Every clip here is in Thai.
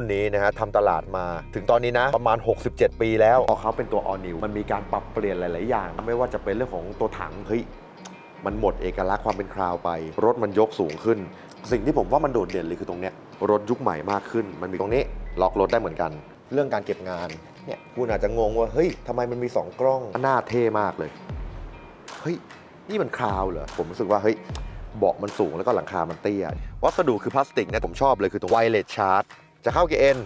รุ่นนี้นะฮะทำตลาดมาถึงตอนนี้นะ ประมาณ 67 ปีแล้วพอเขาเป็นตัว all new มันมีการปรับเปลี่ยนหลาย ๆ อย่าง ไม่ว่าจะเป็นเรื่องของตัวถังเฮ้ยมันหมดเอกลักษณ์ความเป็นคราวไป รถมันยกสูงขึ้น สิ่งที่ผมว่ามันโดดเด่นเลยคือตรงเนี้ยรถยุคใหม่มากขึ้น มันมีตรงนี้ล็อกรถได้เหมือนกัน เรื่องการเก็บงานเนี่ยคุณอาจจะงงว่าเฮ้ยทำไมมันมี 2 กล้องหน้าเท่มากเลยเฮ้ยนี่มันคราวเหรอผมรู้สึกว่าเฮ้ยเบาะมันสูงแล้วก็หลังคามันเตี้ยวัสดุคือพลาสติกนะผมชอบเลยคือตัว wireless charge จะเข้าเกียร์ N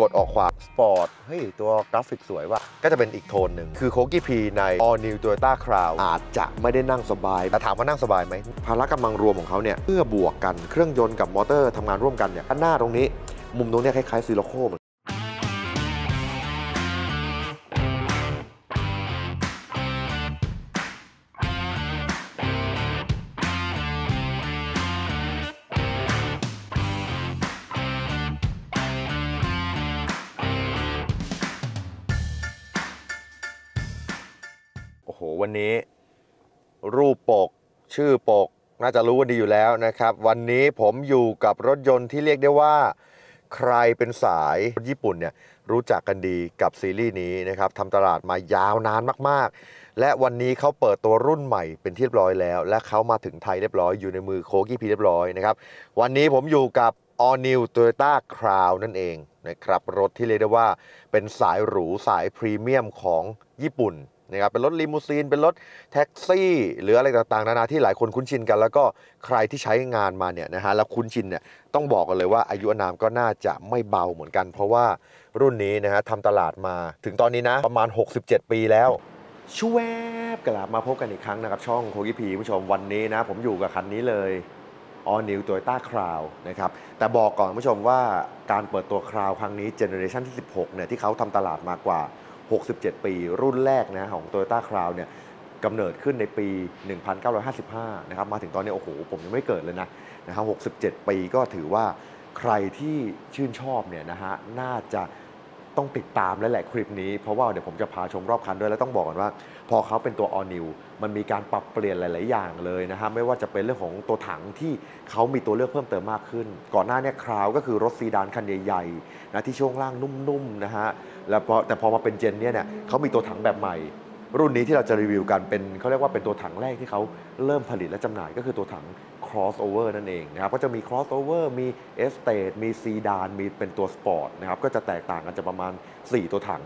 กดออกขวาสปอร์ตเฮ้ย ตัวกราฟิกสวยว่ะ ก็จะเป็นอีกโทนหนึ่ง คือโควิพีใน All New Toyota Crown อาจจะไม่ได้นั่งสบาย แต่ถามว่านั่งสบายไหม พละกำลังรวมของเขาเนี่ยเพื่อบวกกันเครื่องยนต์กับมอเตอร์ทำงานร่วมกันเนี่ยหน้าตรงนี้ มุมตรงนี้ยคล้ายๆ Scirocco เหมือน วันนี้ รูปปก ชื่อปก น่าจะรู้กันดีอยู่แล้วนะครับ วันนี้ผมอยู่กับรถยนต์ที่เรียกได้ว่า ใครเป็นสายญี่ปุ่นเนี่ยรู้จักกันดีกับซีรีส์นี้นะครับทำตลาดมายาวนานมากๆ และวันนี้เขาเปิดตัวรุ่นใหม่เป็นที่เรียบร้อยแล้ว และเขามาถึงไทยเรียบร้อยอยู่ในมือโคกี้พีเรียบร้อยนะครับวันนี้ผมอยู่กับ All New Toyota Crown นั่นเองนะครับรถที่เรียกได้ว่าเป็นสายหรูสายพรีเมียมของญี่ปุ่น นะครับเป็นรถลิมูซีน เป็นรถแท็กซี่ หรืออะไรต่างๆ นานาที่หลายคนคุ้นชินกัน แล้วก็ใครที่ใช้งานมาเนี่ยนะฮะแล้วคุ้นชินเนี่ยต้องบอกกันเลยว่าอายุอนามก็น่าจะไม่เบาเหมือนกัน เพราะว่ารุ่นนี้นะฮะทำตลาดมาถึงตอนนี้นะประมาณ 67 ปีแล้วช่วบกลับมาพบกันอีกครั้งนะครับช่องโคกิพีผู้ชมวันนี้นะผมอยู่กับคันนี้เลย All New Toyota Crown นะครับแต่บอกก่อนผู้ชมว่าการเปิดตัว Crown ครั้งนี้เจเนอเรชันที่ 16เนี่ยที่เขาทำตลาดมากว่า 67 ปีรุ่นแรกนะของ Toyota Crown เนี่ยกำเนิดขึ้นในปี 1955 นะครับ มาถึงตอนนี้ โอ้โห ผมยังไม่เกิดเลยนะนะครับ67 ปีก็ถือว่าใครที่ชื่นชอบเนี่ยนะฮะ น่าจะ ต้องติดตามแล้วแหละคลิปนี้ เพราะว่าเดี๋ยวผมจะพาชมรอบคันด้วย แล้วต้องบอกก่อนว่า พอเขาเป็นตัว All New มันมีการปรับเปลี่ยนหลาย ๆ อย่างเลยนะฮะไม่ว่าจะเป็นเรื่องของตัวถังที่เขามีตัวเลือกเพิ่มเติมมากขึ้น ก่อนหน้าเนี้ Crown ก็คือรถซีดานคันใหญ่ๆนะที่ช่วงล่างนุ่ม ๆ นะฮะแล้วพอแต่พอมาเป็น gen เนี่ยเนี่ยเขามีตัวถังแบบใหม่รุ่นนี้ที่เราจะรีวิวกันเป็นเขาเรียกว่าเป็นตัวถังแรกที่เขาเริ่มผลิตและจำหน่ายก็คือตัวถัง crossover นั่นเองนะครับก็จะมี crossover มี estate มีซีดานมีเป็นตัวสปอร์ตนะครับก็จะแตกต่างกันจะประมาณ 4 ตัวถัง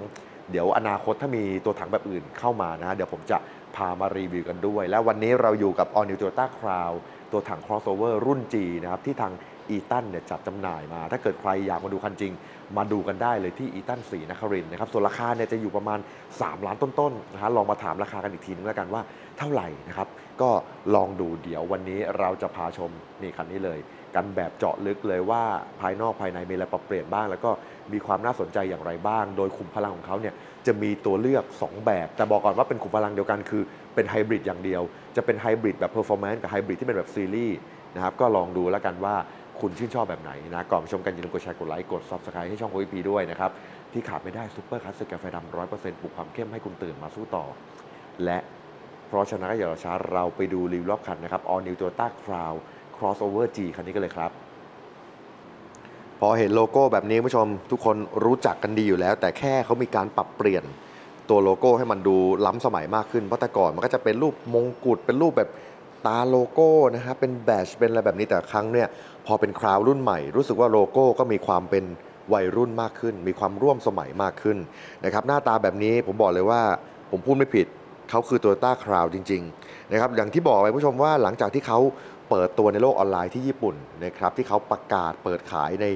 เดี๋ยวอนาคตถ้ามีตัวถังแบบอื่นเข้ามานะฮะเดี๋ยวผมจะพามารีวิวกันด้วย และวันนี้เราอยู่กับ All New Toyota Crown ตัวถัง crossover รุ่น G นะครับที่ทางอีตันเนี่ยจัดจำหน่ายมา ถ้าเกิดใครอยากมาดูคันจริง มาดูกันได้เลยที่อีตันสีนครินนะครับ ส่วนราคาเนี่ยจะอยู่ประมาณ 3 ล้านต้นๆนะฮะลองมาถามราคากันอีกทีนึงแล้วกันว่าเท่าไหร่นะครับ ก็ลองดูเดี๋ยววันนี้เราจะพาชมนี่คันนี้เลย กันแบบเจาะลึกเลยว่าภายนอกภายในมีอะไรปรับเปลี่ยนบ้าง แล้วก็มีความน่าสนใจอย่างไรบ้าง โดยขุมพลังของเขาเนี่ยจะมีตัวเลือก 2 แบบ แต่บอกก่อนว่าเป็นขุมพลังเดียวกันคือเป็นไฮบริดอย่างเดียว จะเป็นไฮบริดแบบ performance กับไฮบริดที่เป็นแบบซีรีส์นะครับก็ลองดูแล้วกันว่าคุณชื่นชอบแบบไหนนะก่อนชมกันอย่าลืมกดแชร์กดไลค์กด Subscribe ให้ช่องโควิพีด้วยนะครับที่ขาดไม่ได้ Super Classic กาแฟดำร้อยเปอร์เซ็นต์ปลุกความเข้มให้คุณตื่นมาสู้ต่อ และ เพราะฉะนั้นก็อย่ารอช้าเราไปดูรีวิวรอบคันนะครับ All New Toyota Crown Crossover G คันนี้กันเลยครับ พอเห็นโลโก้แบบนี้ผู้ชม ทุกคนรู้จักกันดีอยู่แล้ว แต่แค่เขามีการปรับเปลี่ยนตัวโลโก้ให้มันดูล้ำสมัยมากขึ้นเพราะแต่ก่อนมันก็จะเป็นรูปมงกุฎเป็นรูปแบบตาโลโก้นะฮะเป็นแบชเป็นอะไรแบบนี้แต่ครั้งเนี่ยพอเป็นคราวรุ่นใหม่ รู้สึกว่าโลโก้ก็มีความเป็นวัยรุ่นมากขึ้น มีความร่วมสมัยมากขึ้นนะครับหน้าตาแบบนี้ผมบอกเลยว่าผมพูดไม่ผิด เขาคือ Toyota Crown จริงๆนะครับอย่างที่บอกไปผู้ชมว่าหลังจากที่เขาเปิดตัวในโลกออนไลน์ที่ญี่ปุ่นนะครับที่เขาประกาศเปิดขายใน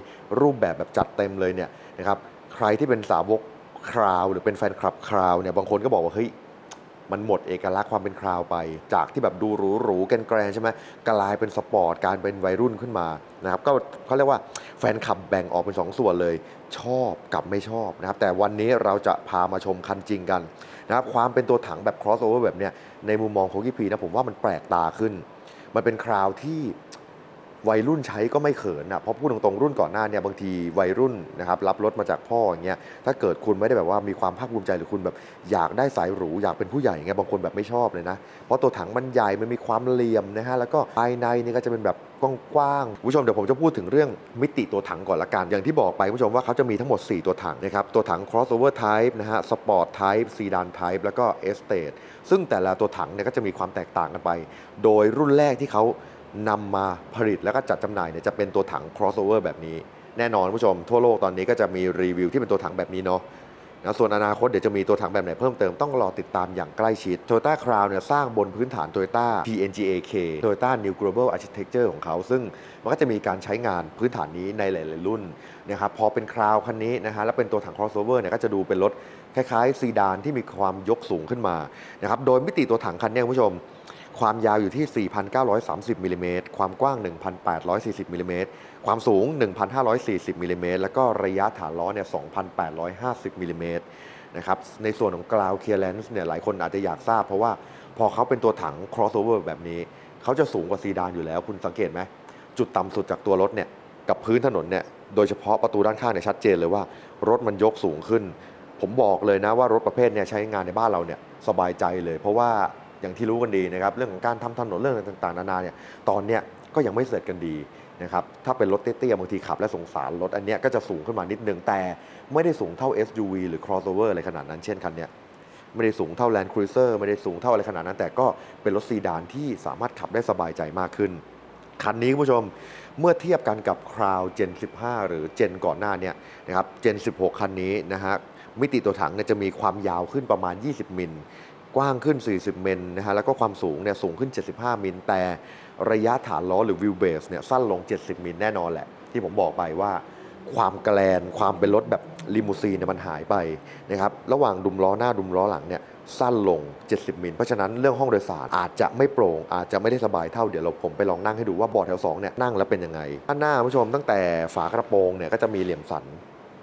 รูปแบบแบบจัดเต็มเลยเนี่ยนะครับใครที่เป็นสาวกคราวหรือเป็นแฟนคลับคราวเนี่ยบางคนก็บอกว่าเฮ้ยมันหมดเอกลักษณ์ความเป็นคราวไป จากที่แบบดูหรูหรูๆแกนแกรนๆใช่ไหมกลายเป็นสปอร์ตการเป็นวัยรุ่นขึ้นมานะครับก็เขาเรียกว่าแฟนคลับแบ่งออกเป็นสองส่วนเลย ชอบกับไม่ชอบนะครับแต่วันนี้เราจะพามาชมคันจริงกัน นะครับความเป็นตัวถังแบบ crossover แบบเนี้ยในมุมมองของกิพีนะผมว่ามันแปลกตาขึ้น มันเป็นคราวที่ วัยรุ่นใช้ก็ไม่เขินนะเพราะพูดตรงๆรุ่นก่อนหน้าเนี่ยบางทีวัยรุ่นนะครับรับรถมาจากพ่ออย่างเงี้ยถ้าเกิดคุณไม่ได้แบบว่ามีความภาคภูมิใจหรือคุณแบบอยากได้สายหรูอยากเป็นผู้ใหญ่เงี้ยบางคนแบบไม่ชอบเลยนะ เพราะตัวถังมันใหญ่มันมีความเหลี่ยมนะฮะแล้วก็ภายในนี่ก็จะเป็นแบบกว้างๆคุณผู้ชมเดี๋ยวผมจะพูดถึงเรื่องมิติตัวถังก่อนละกันอย่างที่บอกไปคุณผู้ชมว่าเขาจะมีทั้งหมด 4 ตัวถังนะครับตัวถัง crossover type นะฮะ sport type sedan type แล้วก็ estate ซึ่งแต่ละตัวถังเนี่ยก็จะมีความแตกต่างกันไป โดยรุ่นแรกที่เขา นำมาผลิตแล้วก็จัดจำหน่ายเนี่ยจะเป็นตัวถัง crossover แบบนี้ แน่นอนผู้ชม ทั่วโลกตอนนี้ก็จะมีรีวิวที่เป็นตัวถังแบบนี้เนาะนะส่วนอนาคตเดี๋ยวจะมีตัวถังแบบไหนเพิ่มเติมต้องรอติดตามอย่างใกล้ชิด Toyota Crown เนี่ยสร้างบนพื้นฐาน Toyota PNGAK Toyota New Global Architecture ของเขา ซึ่งมันก็จะมีการใช้งานพื้นฐานนี้ในหลาย ๆ รุ่นนะครับพอเป็นคราวคันนี้นะฮะแล้วเป็นตัวถัง crossover เนี่ยก็จะดูเป็นรถคล้าย ๆ ซีดานที่มีความยกสูงขึ้นมานะครับโดยมิติตัวถังคันนี้คุณผู้ชม ความยาวอยู่ที่ 4,930มิลลิเมตรความกว้าง 1,840มิลลิเมตรความสูง 1,540มิลลิเมตรแล้วก็ระยะฐานล้อเนี่ย 2,850มิลลิเมตรนะครับในส่วนของ ground clearance เนี่ยหลายคนอาจจะอยากทราบ เพราะว่าพอเขาเป็นตัวถัง crossover แบบนี้ เขาจะสูงกว่าซีดานอยู่แล้ว คุณสังเกตไหม จุดต่ำสุดจากตัวรถเนี่ยกับพื้นถนนเนี่ยโดยเฉพาะประตูด้านข้างเนี่ยชัดเจนเลยว่ารถมันยกสูงขึ้น ผมบอกเลยนะว่ารถประเภทเนี่ยใช้งานในบ้านเราเนี่ยสบายใจเลย เพราะว่า อย่างที่รู้กันดีนะครับเรื่องของการทำถนนเรื่องต่างๆนานาเนี่ยตอนเนี้ยก็ยังไม่เสร็จกันดีนะครับถ้าเป็นรถเตี้ยๆบางทีขับและสงสารรถอันเนี้ยก็จะสูงขึ้นมานิดนึงแต่ไม่ได้สูงเท่า SUV หรือ crossover อะไรขนาดนั้นเช่นคันเนี้ยไม่ได้สูงเท่า Land Cruiser ไม่ได้สูงเท่าอะไรขนาดนั้น แต่ก็เป็นรถซีดานที่สามารถขับได้สบายใจมากขึ้น คันนี้คุณผู้ชมเมื่อเทียบกันกับ Crown Gen 15 หรือ Gen ก่อนหน้าเนี่ยนะครับ Gen 16 คันนี้นะฮะมิติตัวถังเนี่ยจะมีความยาวขึ้นประมาณ 20 มิล กว้างขึ้น 40 มิลนะฮะแล้วก็ความสูงเนี่ยสูงขึ้น 75 มิลแต่ระยะฐานล้อหรือ wheelbase เนี่ยสั้นลง 70 มิลแน่นอนแหละ ที่ผมบอกไปว่าความ grand ความเป็นรถแบบลิมูซีนเนี่ยมันหายไปนะครับระหว่างดุมล้อหน้าดุมล้อหลังเนี่ยสั้นลง 70 มิล เพราะฉะนั้นเรื่องห้องโดยสารอาจจะไม่โปร่ง อาจจะไม่ได้สบายเท่าเดี๋ยวเราผมไปลองนั่งให้ดูว่าเบาะแถว2เนี่ยนั่งแล้วเป็นยังไงด้านหน้าผู้ชมตั้งแต่ฝากระโปรงเนี่ยก็จะมีเหลี่ยมสัน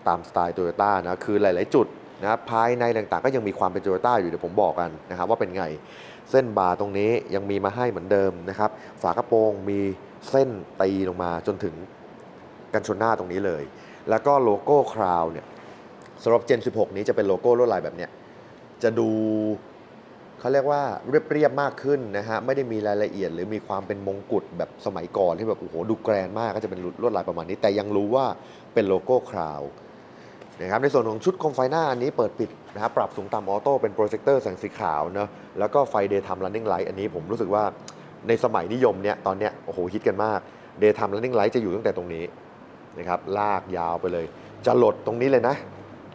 ตามสไตล์โตโยต้านะคือหลาย ๆ จุด นะครับภายในต่างๆ ก็ยังมีความเป็นโตโยต้าอยู่เดี๋ยวผมบอกกันนะครับว่าเป็นไงเส้นบาร์ตรงนี้ยังมีมาให้เหมือนเดิมนะครับฝากระโปรงมีเส้นตีลงมาจนถึงกันชนหน้าตรงนี้เลย แล้วก็โลโก้ Crown เนี่ยสำหรับ Gen 16 นี้จะเป็นโลโก้ลวดลายแบบเนี้ยจะดูเขาเรียกว่าเรียบๆมากขึ้นนะฮะไม่ได้มีรายละเอียด หรือมีความเป็นมงกุฎแบบสมัยก่อนที่แบบโอ้โหดู grand มากก็จะเป็นลวดลายประมาณนี้ แต่ยังรู้ว่าเป็นโลโก้ Crown นะครับในส่วนของชุดโคมไฟหน้าอันนี้เปิดปิดนะครับปรับสูงต่ำ auto เป็นโปรเจคเตอร์แสงสีขาวเนอะแล้วก็ไฟ Daytime Running Light อันนี้ผมรู้สึกว่าในสมัยนิยมเนี่ยตอนเนี้ยโอ้โหฮิตกันมาก Daytime Running Light จะอยู่ตั้งแต่ตรงนี้นะครับลากยาวไปเลย จะหลดตรงนี้เลยนะ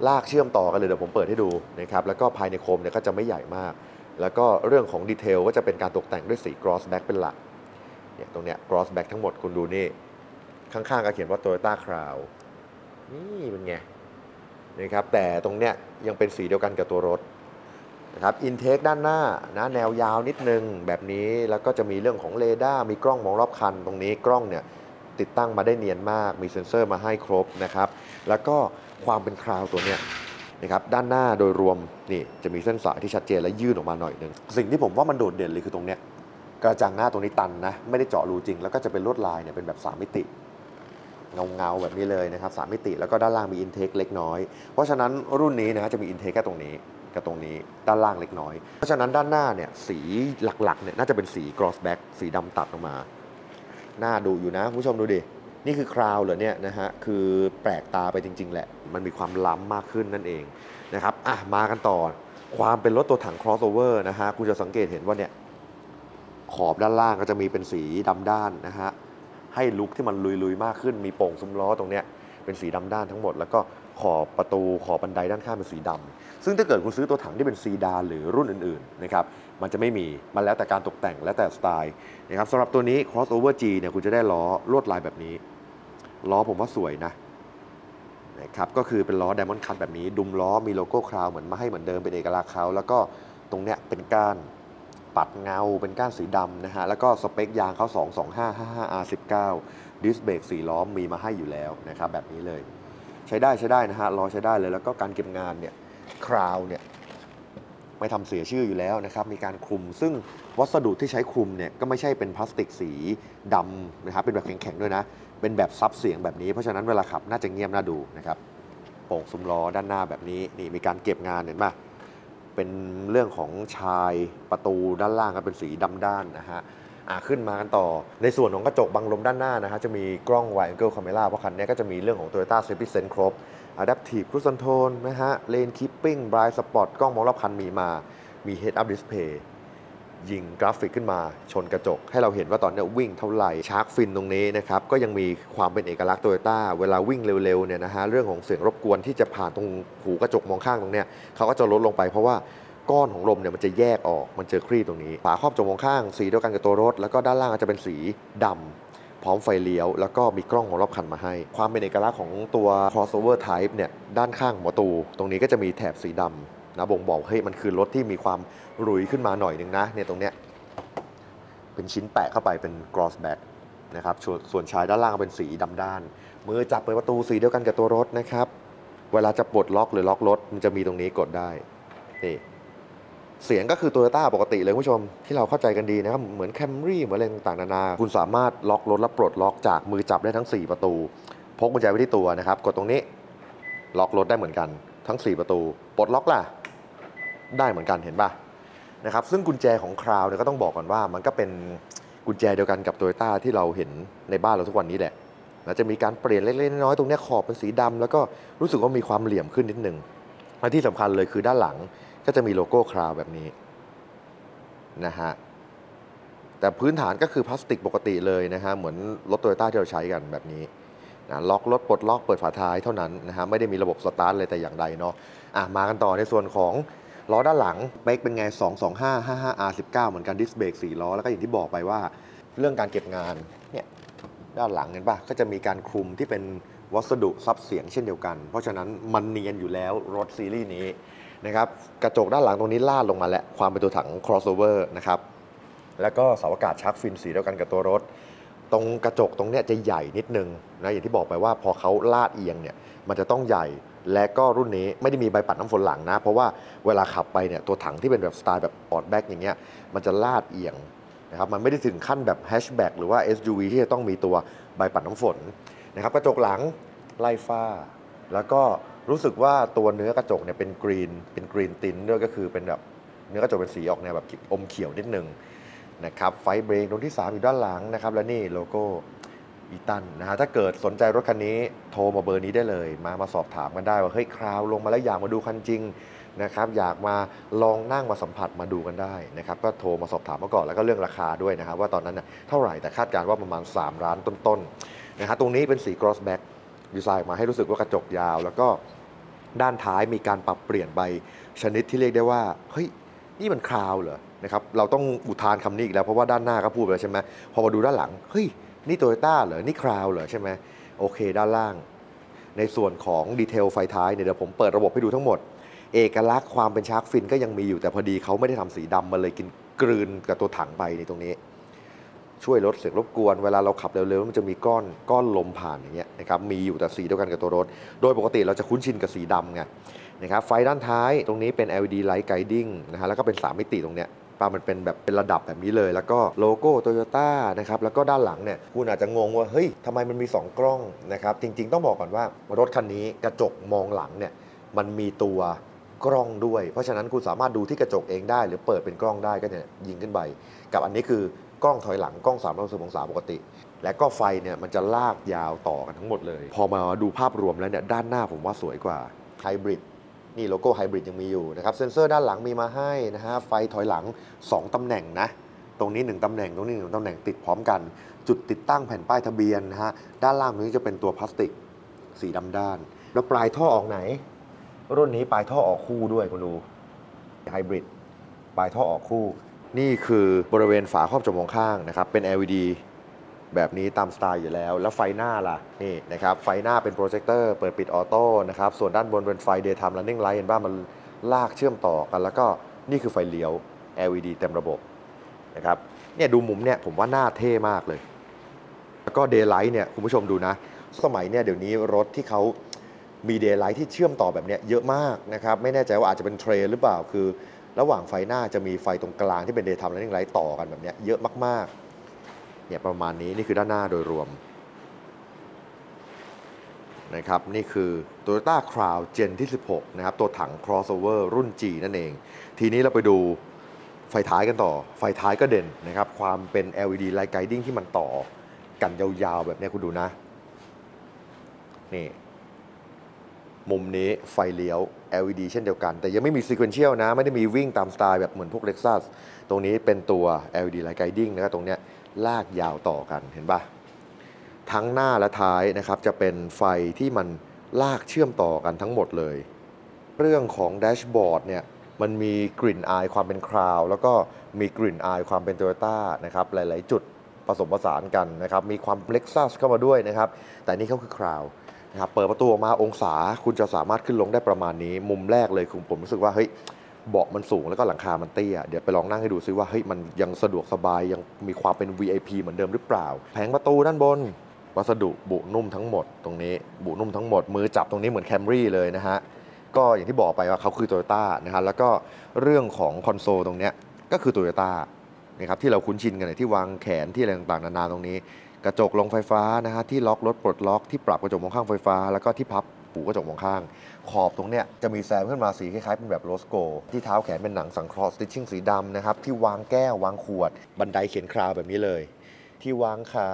ลากเชื่อมต่อกันเลยเดี๋ยวผมเปิดให้ดูนะครับแล้วก็ภายในโคมเนี่ยก็จะไม่ใหญ่มาก แล้วก็เรื่องของ detail ก็จะเป็นการตกแต่งด้วยสี gloss black เป็นหลักเนี่ยตรงเนี้ย gloss black ทั้งหมดคุณดูนี่ข้างๆก็เขียนว่า Toyota Crown นี่เป็นไง นะครับแต่ตรงเนี้ยยังเป็นสีเดียวกันกับตัวรถนะครับ intake ด้านหน้านะแนวยาวนิดนึงแบบนี้แล้วก็จะมีเรื่องของเรดาร์มีกล้องมองรอบคัน ตรงนี้กล้องเนี่ยติดตั้งมาได้เนียนมาก มีเซ็นเซอร์มาให้ครบนะครับแล้วก็ความเป็น Crown ตัวเนี้ยนะครับด้านหน้าโดยรวมนี่จะมีเส้นสายที่ชัดเจนและยื่นออกมาหน่อยหนึง สิ่งที่ผมว่ามันโดดเด่นเลยคือตรงเนี้ยกระจังหน้าตรงนี้ตันนะไม่ได้เจาะรูจริง แล้วก็จะเป็นลวดลายเนี่ยเป็นแบบ 3 มิติ เงาเงาๆแบบนี้เลยนะครับสามมิติแล้วก็ด้านล่างมี intake เล็กน้อย เพราะฉะนั้นรุ่นนี้นะจะมี intake แค่ตรงนี้กับตรงนี้ด้านล่างเล็กน้อย เพราะฉะนั้นด้านหน้าเนี่ยสีหลักๆเนี่ยน่าจะเป็นสี cross back สีดำตัดออกมา หน้าดูอยู่นะผู้ชมดูดิ นี่คือคราวเหรอเนี่ยนะฮะคือแปลกตาไปจริง ๆ แหละ มันมีความล้ำมากขึ้นนั่นเองนะครับอะมากันต่อความเป็นรถตัวถัง crossover นะฮะคุณจะสังเกตเห็นว่าเนี่ยขอบด้านล่างก็จะมีเป็นสีดำด้านนะฮะ ให้ลุคที่มันลุยๆมากขึ้น มีโป่งซุ้มล้อตรงเนี้ยเป็นสีดำด้านทั้งหมด แล้วก็ขอบประตูขอบบันไดด้านข้างเป็นสีดำซึ่งถ้าเกิดคุณซื้อตัวถังที่เป็นซีดานหรือรุ่นอื่นๆนะครับมันจะไม่มีมันแล้วแต่การตกแต่งแล้วแต่สไตล์นะครับสำหรับตัวนี้ crossover G เนี่ยคุณจะได้ล้อลวดลายแบบนี้ล้อผมว่าสวยนะนะครับก็คือเป็นล้อ Diamond Cut แบบนี้ ดุมล้อมีโลโก้คราวเหมือนมาให้เหมือนเดิมเป็นเอกลักษณ์เขาแล้วก็ตรงเนี้ยเป็นก้าน ปัดเงาเป็นก้านสีดำนะฮะ แล้วก็สเปคยางเขา 22555R19 ดิสเบรกสีล้อมมีมาให้อยู่แล้วนะครับแบบนี้เลย ใช้ได้ใช้ได้นะฮะล้อใช้ได้เลย แล้วก็การเก็บงานเนี่ยคราวเนี่ยไม่ทำเสียชื่ออยู่แล้วนะครับ มีการคลุม ซึ่งวัสดุที่ใช้คลุมเนี่ยก็ไม่ใช่เป็นพลาสติกสีดำนะครับ เป็นแบบแข็งๆด้วยนะ เป็นแบบซับเสียงแบบนี้ เพราะฉะนั้นเวลาขับน่าจะเงียบน่าดูนะครับ โป่งซุ้มล้อด้านหน้าแบบนี้ นี่มีการเก็บงานเห็นปะ เป็นเรื่องของชายประตูด้านล่างก็เป็นสีดำด้านนะฮะอ่าขึ้นมากันต่อ ในส่วนของกระจกบังลมด้านหน้านะฮะจะมีกล้อง wide angle camera เพราะคันนี้ก็จะมีเรื่องของ Toyota Safety Sense ครบ Adaptive Cruise Control นะฮะ Lane Keeping Blind Spot กล้องมองรอบคันมีมา มี Head Up Display ยิงกราฟิกขึ้นมาชนกระจก ให้เราเห็นว่าตอนนี้วิ่งเท่าไหร่ shark fin ตรงนี้นะครับก็ยังมีความเป็นเอกลักษณ์โตโยต้าเวลาวิ่งเร็วๆเนี่ยนะฮะเรื่องของเสียงรบกวนที่จะผ่านตรงหูกระจกมองข้างตรงเนี้ยเขาก็จะลดลงไปเพราะว่าก้อนของลมเนี่ยมันจะแยกออกมันเจอครีบตรงนี้ ฝาครอบกระจกมองข้าง สีเดียวกันกับตัวรถ แล้วก็ด้านล่างก็จะเป็นสีดำพร้อมไฟเลี้ยว แล้วก็มีกล้องของรอบคันมาให้ ความเป็นเอกลักษณ์ของตัว crossover type เนี่ยด้านข้างหัวตู ตรงนี้ก็จะมีแถบสีดำนะบ่งบอกเฮ้ยมันคือรถที่มีความ หรุยขึ้นมาหน่อยหนึงนะเนี่ยตรงเนี้ยเป็นชิ้นแปะเข้าไปเป็น gross back นะครับส่วนชายด้านล่างเป็นสีดำด้าน มือจับเปิดประตูสีเดียวกันกับตัวรถนะครับ เวลาจะปลดล็อกหรือล็อกรถมันจะมีตรงนี้กดได้นี่เสียงก็คือ Toyota ปกติเลยคุณผู้ชมที่เราเข้าใจกันดีนะครับ เหมือน Camry เหมือนอะไรต่างๆนานา คุณสามารถล็อกรถและปลดล็อกจากมือจับได้ทั้ง 4 ประตู พกกุญแจไว้ที่ตัวนะครับ กดตรงนี้ล็อกรถได้เหมือนกัน ทั้ง 4 ประตู ปลดล็อกล่ะ ได้เหมือนกันเห็นป่ะ นะครับซึ่งกุญแจของคราวเนี่ยก็ต้องบอกก่อนว่า มันก็เป็นกุญแจเดียวกันกับโตโยต้าที่เราเห็นในบ้านเราทุกวันนี้แหละแล้วจะมีการเปลี่ยนเล็กๆน้อยๆตรงนี้ขอบเป็นสีดำแล้วก็รู้สึกว่ามีความเหลี่ยมขึ้นนิดนึงและที่สำคัญเลยคือด้านหลังก็จะมีโลโก้คราวแบบนี้นะฮะแต่พื้นฐานก็คือพลาสติกปกติเลยนะฮะเหมือนรถโตโยต้าที่เราใช้กันแบบนี้นะล็อกรถปลดล็อกเปิดฝาท้ายเท่านั้นนะฮะไม่ได้มีระบบสตาร์ทเลยแต่อย่างใดเนาะอะมากันต่อในส่วนของ ล้อด้านหลังเบรกเป็นไง 225 55 R19 เหมือนกันดิสเบรก4ล้อ แล้วก็อย่างที่บอกไปว่า เรื่องการเก็บงานเนี่ยด้านหลังเห็นปะก็จะมีการคลุมที่เป็นวัสดุซับเสียงเช่นเดียวกัน เพราะฉะนั้นมันเนียนอยู่แล้วรถซีรีส์นี้นะครับกระจกด้านหลังตรงนี้ลาดลงมาแล้วความเป็นตัวถัง crossover นะครับแล้วก็เสาอากาศ shark fin สีเดียวกันกับตัวรถ ตรงกระจกตรงเนี้ยจะใหญ่นิดนึงนะอย่างที่บอกไปว่าพอเขาลาดเอียงเนี่ยมันจะต้องใหญ่ และก็รุ่นนี้ไม่ได้มีใบปัดน้ำฝนหลังนะ เพราะว่าเวลาขับไปเนี่ยตัวถังที่เป็นแบบสไตล์แบบ fastback อย่างเงี้ยมันจะลาดเอียงนะครับมันไม่ได้ถึงขั้นแบบแฮชแบ็กหรือว่า SUV ที่จะต้องมีตัวใบปัดน้ำฝนนะครับกระจกหลังไล่ฟ้า แล้วก็รู้สึกว่าตัวเนื้อกระจกเนี่ยเป็นกรีนเป็นกรีนตินด้วยก็คือเป็นแบบเนื้อกระจกเป็นสีออกแนวแบบอมเขียวนิดนึงนะครับไฟเบรกตรงที่ 3 อยู่ด้านหลังนะครับและนี่โลโก้ อีตันนะฮะถ้าเกิดสนใจรถคันนี้โทรมาเบอร์นี้ได้เลย มามาสอบถามกันได้ว่าเฮ้ยคราวลงมาแล้วอยากมาดูคันจริงนะครับอยากมาลองนั่งมาสัมผัสมาดูกันได้นะครับก็โทรมาสอบถามมาก่อนแล้วก็เรื่องราคาด้วยนะครับว่าตอนนั้นเน่ะเท่าไหร่แต่คาดการณ์ว่าประมาณ 3 ล้านต้นๆนะฮะตรงนี้เป็นสี cross back ดีไซน์ออกมาให้รู้สึกว่ากระจกยาว แล้วก็ด้านท้ายมีการปรับเปลี่ยนใบชนิดที่เรียกได้ว่าเฮ้ยนี่มันคราวเหรอนะครับเราต้องอุทานคำนี้อีกแล้วเพราะว่าด้านหน้าก็พูดไปแล้วใช่ไหมพอมาดูด้านหลังเฮ้ย นี่โตโยต้าเหรอ นี่คราวเหรอใช่ไหมโอเค ด้านล่าง ในส่วนของดีเทลไฟท้ายเนี่ยเดี๋ยวผมเปิดระบบให้ดูทั้งหมด เอกลักษณ์ความเป็นชาร์กฟินก็ยังมีอยู่แต่พอดีเขาไม่ได้ทำสีดำมาเลยกินกลืนกับตัวถังไปในตรงนี้ ช่วยลดเสียงรบกวนเวลาเราขับเร็วๆมันจะมีก้อนก้อนลมผ่านอย่างเงี้ยนะครับมีอยู่แต่สีเดียวกันกับตัวรถ โดยปกติเราจะคุ้นชินกับสีดำไงนะครับไฟด้านท้ายตรงนี้เป็น LED light guiding นะฮะแล้วก็เป็น 3 มิติตรงเนี้ย ปามันเป็นแบบเป็นระดับแบบนี้เลย แล้วก็โลโก้โตโยต้านะครับแล้วก็ด้านหลังเนี่ยคุณอาจจะงงว่าเฮ้ยทำไมมันมี 2 กล้องนะครับจริง ๆ ต้องบอกก่อนว่ารถคันนี้กระจกมองหลังเนี่ยมันมีตัวกล้องด้วย เพราะฉะนั้นคุณสามารถดูที่กระจกเองได้ หรือเปิดเป็นกล้องได้ก็เนี่ยยิงขึ้นไป กับอันนี้คือกล้องถอยหลังกล้อง3 6 0องศาปกติ และก็ไฟเนี่ยมันจะลากยาวต่อกันทั้งหมดเลย พอมาดูภาพรวมแล้วเนี่ยด้านหน้าผมว่าสวยกว่าไฮบริด นี่โลโก้ไฮบริดยังมีอยู่นะครับเซ็นเซอร์ด้านหลังมีมาให้นะฮะไฟถอยหลัง 2ตำแหน่งนะตรงนี้ 1ตำแหน่งตรงนี้1ตำแหน่งติดพร้อมกัน จุดติดตั้งแผ่นป้ายทะเบียนนะฮะด้านล่างตรงนี้จะเป็นตัวพลาสติกสีดำด้าน แล้วปลายท่อออกไหน รุ่นนี้ปลายท่อออกคู่ด้วยคุณดูไฮบริดปลายท่อออกคู่ นี่คือบริเวณฝาครอบจมูกข้างนะครับเป็น LED แบบนี้ตามสไตล์อยู่แล้ว แล้วไฟหน้าล่ะนี่นะครับไฟหน้าเป็นโปรเจคเตอร์เปิดปิดออโต้นะครับส่วนด้านบนเป็นไฟ daytime running light เห็นป่ะมันลากเชื่อมต่อกัน แล้วก็นี่คือไฟเลี้ยว LED เต็มระบบนะครับเนี่ยดูมุมเนี่ยผมว่าหน้าเท่มากเลย แล้วก็ daylight เนี่ยคุณผู้ชมดูนะ สมัยเนี่ยเดี๋ยวนี้รถที่เขามี daylight ที่เชื่อมต่อแบบเนี้ยเยอะมากนะครับไม่แน่ใจว่าอาจจะเป็นเทรนหรือเปล่าคือ ระหว่างไฟหน้าจะมีไฟตรงกลางที่เป็น daytime running light ต่อกันแบบเนี้ยเยอะมากๆ เนี่ยประมาณนี้นี่คือด้านหน้าโดยรวมนะครับนี่คือ Toyota Crown Gen ที่ 16 นะครับ ตัวถัง crossover รุ่น G นั่นเอง ทีนี้เราไปดูไฟท้ายกันต่อ ไฟท้ายก็เด่นนะครับ ความเป็น LED light guiding ที่มันต่อกันยาวๆ แบบนี้คุณดูนะ นี่ มุมนี้ไฟเลี้ยว LED เช่นเดียวกัน แต่ยังไม่มี sequential นะ ไม่ได้มีวิ่งตามสไตล์แบบเหมือนพวก Lexus ตรงนี้เป็นตัว LED light guiding นะครับตรงเนี้ย ลากยาวต่อกันเห็นปะทั้งหน้าและท้ายนะครับจะเป็นไฟที่มันลากเชื่อมต่อกันทั้งหมดเลย เรื่องของแดชบอร์ดเนี่ยมันมีกลิ่นอายความเป็นคราว แล้วก็มีกลิ่นอายความเป็นโตโยต้านะครับหลาย ๆ จุดผสมผสานกันนะครับมีความเล็กซัสเข้ามาด้วยนะครับแต่นี่เขาคือคราวนะครับเปิดประตูออกมาองศาคุณจะสามารถขึ้นลงได้ประมาณนี้ มุมแรกเลยคุณผมรู้สึกว่าเฮ้ย เบาะมันสูงแล้วก็หลังคามันเตี้ย เดี๋ยวไปลองนั่งให้ดูซิว่าเฮ้ยมันยังสะดวกสบายยังมีความเป็น VIP เหมือนเดิมหรือเปล่า แผงประตูด้านบน วัสดุบุนุ่มทั้งหมดตรงนี้ บุนุ่มทั้งหมด มือจับตรงนี้เหมือนแคมรี่เลยนะฮะ ก็อย่างที่บอกไปว่าเขาคือโตโยต้านะฮะแล้วก็เรื่องของคอนโซลตรงเนี้ยก็คือโตโยต้านะครับที่เราคุ้นชินกันที่วางแขนที่อะไรต่างๆนานาตรงนี้ กระจกลงไฟฟ้านะฮะที่ล็อกรถปลดล็อกที่ปรับกระจกมองข้างไฟฟ้า แล้วก็ที่พับ หูกระจกมองข้าง ขอบตรงเนี้ยจะมีแซมขึ้นมาสีคล้ายๆเป็นแบบ rose gold ที่เท้าแขนเป็นหนังสังเคราะห์ stitching สีดำนะครับ ที่วางแก้ววางขวด บันไดเขียน Crown แบบนี้เลย ที่วางขา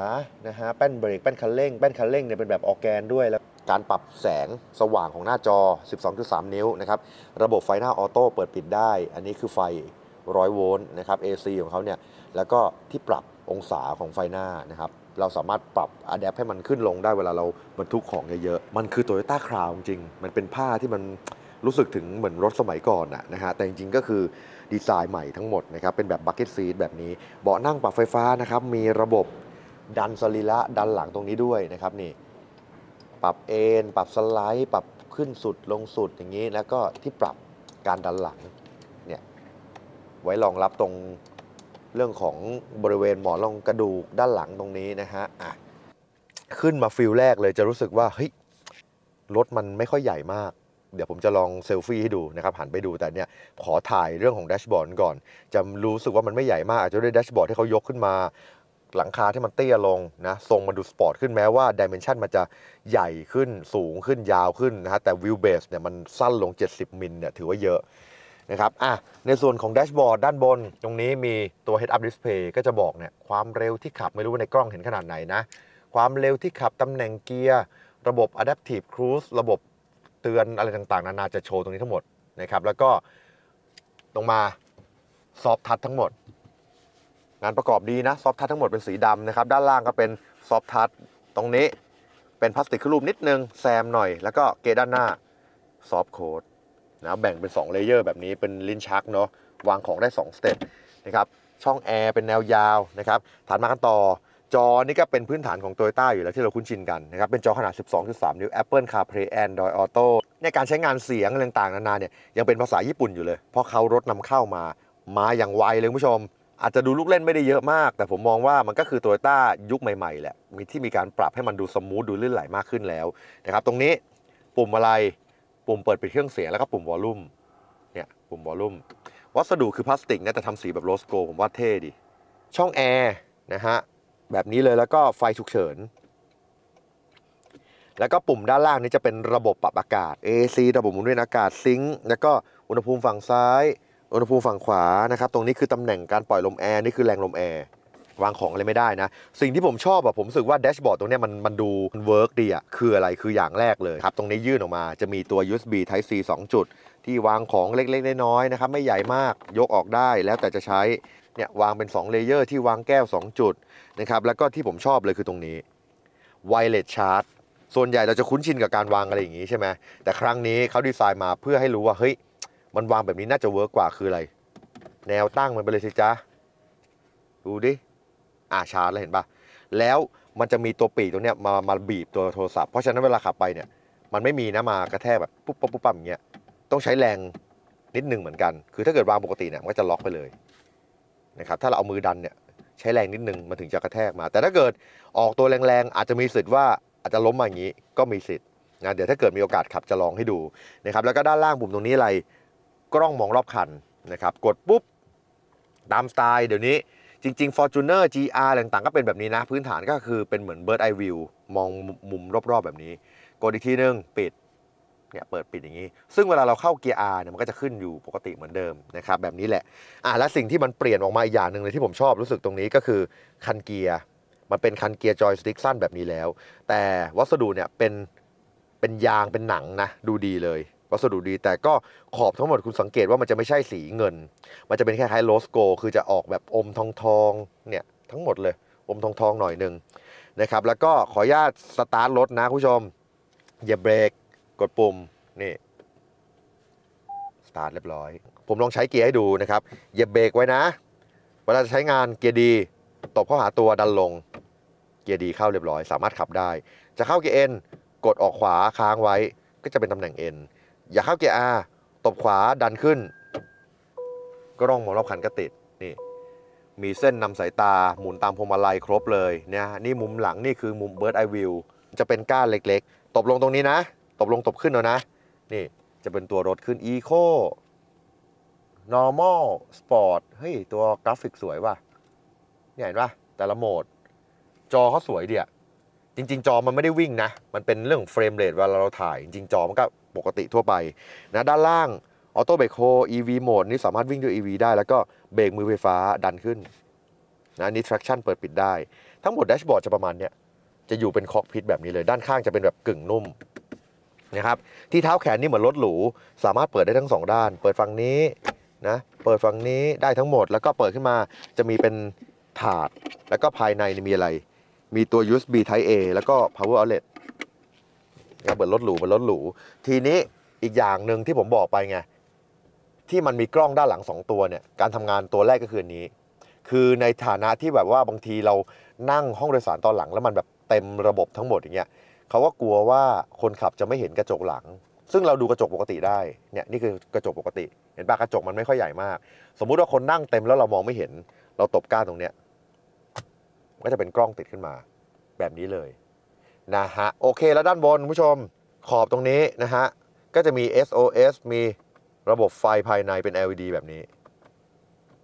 นะฮะแป้นเบรกแป้นคันเร่งแป้นคันเร่งเนี่ยเป็นแบบออแกนด้วยแล้วการปรับแสงสว่างของหน้าจอ 12.3 นิ้วนะครับ ระบบไฟหน้าออโต้เปิดปิดได้ อันนี้คือไฟ 100 โวลต์นะครับ AC ของเขาเนี่ย แล้วก็ที่ปรับองศาของไฟหน้านะครับ เราสามารถปรับอะแดปให้มันขึ้นลงได้เวลาเราบรรทุกของเยอะๆ มันคือ Toyota Crown จริง มันเป็นผ้าที่มันรู้สึกถึงเหมือนรถสมัยก่อนนะนะฮะ แต่จริงๆ ก็คือดีไซน์ใหม่ทั้งหมดนะครับ เป็นแบบบักเก็ตซีทแบบนี้ เบาะนั่งปรับไฟฟ้านะครับ มีระบบดันสรีระดันหลังตรงนี้ด้วยนะครับนี่ ปรับเอน ปรับสไลด์ ปรับขึ้นสุดลงสุดอย่างนี้ แล้วก็ที่ปรับการดันหลังเนี่ย ไว้รองรับตรง เรื่องของบริเวณหมอนรองกระดูกด้านหลังตรงนี้นะฮะอะขึ้นมา feel แรกเลยจะรู้สึกว่าเฮ้ยรถมันไม่ค่อยใหญ่มาก เดี๋ยวผมจะลองเซลฟี่ให้ดูนะครับหันไปดูแต่เนี่ยขอถ่ายเรื่องของแดชบอร์ดก่อน จะรู้สึกว่ามันไม่ใหญ่มาก อาจจะด้วยแดชบอร์ดที่เขายกขึ้นมา หลังคาที่มันเตี้ยลงนะทรงมันดูสปอร์ตขึ้นแม้ว่า dimension มันจะใหญ่ขึ้นสูงขึ้นยาวขึ้นนะฮะแต่ wheelbase เนี่ยมันสั้นลง 70มิลเนี่ยถือว่าเยอะ นะครับอะในส่วนของแดชบอร์ดด้านบน ตรงนี้มีตัว Head Up Display ก็จะบอกเนี่ยความเร็วที่ขับไม่รู้ว่าในกล้องเห็นขนาดไหนนะ ความเร็วที่ขับตำแหน่งเกียร์ ระบบ Adaptive Cruise ระบบเตือนอะไรต่างๆ นานาจะโชว์ตรงนี้ทั้งหมดนะครับ แล้วก็ตรงมา soft touch ทั้งหมด งานประกอบดีนะ soft touch ทั้งหมดเป็นสีดำนะครับ ด้านล่างก็เป็น soft touch ตรงนี้เป็นพลาสติกครูปนิดนึงแซมหน่อย แล้วก็เก๊ะด้านหน้า soft close นะแบ่งเป็น 2 layer แบบนี้เป็นลิ้นชักเนาะวางของได้ 2 step นะครับช่องแอร์เป็นแนวยาวนะครับถัดมากันต่อ จอนี่ก็เป็นพื้นฐานของ Toyota อยู่แล้วที่เราคุ้นชินกันนะครับเป็นจอขนาด 12.3 นิ้ว Apple CarPlay Android Auto ในการใช้งานเสียงอะไรต่างๆนานาเนี่ยยังเป็นภาษาญี่ปุ่นอยู่เลย เพราะเขารถนำเข้ามามาอย่างไวเลยคุณผู้ชม อาจจะดูลูกเล่นไม่ได้เยอะมาก แต่ผมมองว่ามันก็คือ Toyota ยุคใหม่ๆแหละมีที่มีการปรับให้มันดู smooth ดูลื่นไหลมากขึ้นแล้วนะครับตรงนี้ปุ่มอะไร ปุ่มเปิดปิดเครื่องเสียงแล้วก็ปุ่ม volume เนี่ยปุ่ม volume วัสดุคือพลาสติกนะแต่ทำสีแบบ rose gold ผมว่าเท่ดี ช่องแอร์นะฮะแบบนี้เลยแล้วก็ไฟฉุกเฉิน แล้วก็ปุ่มด้านล่างนี้จะเป็นระบบปรับอากาศ AC ระบบหมุนเวียนอากาศ sync แล้วก็อุณหภูมิฝั่งซ้าย อุณหภูมิฝั่งขวานะครับ ตรงนี้คือตำแหน่งการปล่อยลมแอร์นี่คือแรงลมแอร์ วางของอะไรไม่ได้นะ สิ่งที่ผมชอบอะผมรู้สึกว่าแดชบอร์ดตรงเนี้ยมันมันดูมัน work ดีอะคืออะไรคืออย่างแรกเลยครับตรงนี้ยื่นออกมาจะมีตัว USB Type C 2 จุด ที่วางของเล็กๆน้อยๆนะครับไม่ใหญ่มากยกออกได้แล้วแต่จะใช้เนี่ยวางเป็น2 layer ที่วางแก้ว 2 จุดนะครับแล้วก็ที่ผมชอบเลยคือตรงนี้ Wireless Charge ส่วนใหญ่เราจะคุ้นชินกับการวางอะไรอย่างนี้ใช่ไหมแต่ครั้งนี้เขาดีไซน์มาเพื่อให้รู้ว่าเฮ้ยมันวางแบบนี้น่าจะ work กว่าคืออะไร แนวตั้งมันไปเลยสิจ๊ะดูดิ อาชาร์จแล้วเห็นปะแล้วมันจะมีตัวปีกตรงเนี้ยมามาบีบตัวโทรศัพท์เพราะฉะนั้นเวลาขับไปเนี่ยมันไม่มีนะมากระแทกแบบปุ๊บปั๊บปุ๊บปั๊บอย่างเงี้ยต้องใช้แรงนิดหนึ่งเหมือนกัน คือถ้าเกิดวางปกติเนี่ยมันก็จะล็อกไปเลยนะครับถ้าเราเอามือดันเนี่ยใช้แรงนิดนึงมันถึงจะกระแทกมา แต่ถ้าเกิดออกตัวแรงๆ อาจจะมีสิทธิ์ว่าอาจจะล้มมาอย่างนี้ก็มีสิทธิ์นะเดี๋ยวถ้าเกิดมีโอกาสขับจะลองให้ดูนะครับแล้วก็ด้านล่างปุ่มตรงนี้อะไรกล้องมองรอบคันนะครับกดปุ๊บตามสไตล์เดี๋ยวนี้ จริงๆ Fortuner GR อะไรต่างๆก็เป็นแบบนี้นะ พื้นฐานก็คือเป็นเหมือน Bird Eye View มองมุมรอบๆ แบบนี้ กดอีกทีนึงปิดเนี่ยเปิดปิดอย่างนี้ ซึ่งเวลาเราเข้าเกียร์ R เนี่ยมันก็จะขึ้นอยู่ปกติเหมือนเดิมนะครับแบบนี้แหละอะและสิ่งที่มันเปลี่ยนออกมาอีกอย่างหนึ่งเลยที่ผมชอบรู้สึกตรงนี้ก็คือคันเกียร์มันเป็นคันเกียร์จอยสติ๊กสั้นแบบนี้แล้ว แต่วัสดุเนี่ยเป็นเป็นยางเป็นหนังนะดูดีเลย วัสดุดี แต่ก็ขอบทั้งหมดคุณสังเกตว่ามันจะไม่ใช่สีเงิน มันจะเป็นคล้ายๆโลสโก คือจะออกแบบอมทองทองเนี่ยทั้งหมดเลย อมทองทองหน่อยหนึ่งนะครับ แล้วก็ขออนุญาตสตาร์ทรถนะคุณผู้ชมเหยียบเบรกกดปุ่มนี่สตาร์ทเรียบร้อย ผมลองใช้เกียร์ให้ดูนะครับเหยียบเบรกไว้นะ เวลาจะใช้งานเกียร์ D ตบเข้าหาตัวดันลง เกียร์ D เข้าเรียบร้อย สามารถขับได้ จะเข้าเกียร์ N กดออกขวาค้างไว้ก็จะเป็นตำแหน่ง N อ อยากเข้าเกียร์ R ตบขวาดันขึ้นกล้องมองรอบคันก็ติดนี่มีเส้นนำสายตาหมุนตามพวงมาลัยครบเลยเนี่ยนี่มุมหลังนี่คือมุม Bird Eye View จะเป็นก้านเล็กๆ ตบลงตรงนี้นะ ตบลงตบขึ้นแล้วนะ นี่จะเป็นตัวรถขึ้น Eco Normal Sport เฮ้ย ตัวกราฟิกสวยว่ะเนี่ยเห็นป่ะ แต่ละโหมด จอเขาสวยเดียจริง ๆ จอมันไม่ได้วิ่งนะ มันเป็นเรื่องของ frame rate เวลาเราถ่าย จริงๆจอมันก็ ปกติทั่วไปนะด้านล่างออโต้เบรกโฮ EV โหมดนี่สามารถวิ่งด้วย EV ได้ แล้วก็เบรกมือไฟฟ้าดันขึ้นนะนี่ traction เปิดปิดได้ ทั้งหมดแดชบอร์ดจะประมาณเนี้ยจะอยู่เป็นคอกพิทแบบนี้เลย ด้านข้างจะเป็นแบบกึ่งนุ่มนะครับที่เท้าแขนนี่เหมือนรถหรู สามารถเปิดได้ทั้งสองด้าน เปิดฝั่งนี้นะเปิดฝั่งนี้ได้ทั้งหมด แล้วก็เปิดขึ้นมาจะมีเป็นถาด แล้วก็ภายในมีอะไร มีตัว USB Type A แล้วก็ Power Outlet นะเหมือนรถหรูเหมือนรถหรู ทีนี้อีกอย่างหนึ่งที่ผมบอกไปไงที่มันมีกล้องด้านหลัง 2 ตัวเนี่ยการทำงานตัวแรกก็คือนนี้ คือในฐานะที่แบบว่าบางทีเรานั่งห้องโดยสารตอนหลัง แล้วมันแบบเต็มระบบทั้งหมดอย่างเงี้ยเขาก็กลัวว่าคนขับจะไม่เห็นกระจกหลัง ซึ่งเราดูกระจกปกติได้เนี่ยนี่คือกระจกปกติ เห็นปะกระจกมันไม่ค่อยใหญ่มาก สมมุติว่าคนนั่งเต็มแล้วเรามองไม่เห็น เราตบก้านตรงเนี้ยก็จะเป็นกล้องติดขึ้นมา แบบนี้เลย นะฮะโอเคแล้วด้านบนคุณผู้ชมขอบตรงนี้นะฮะก็จะมี SOS มีระบบไฟภายในเป็น LED แบบนี้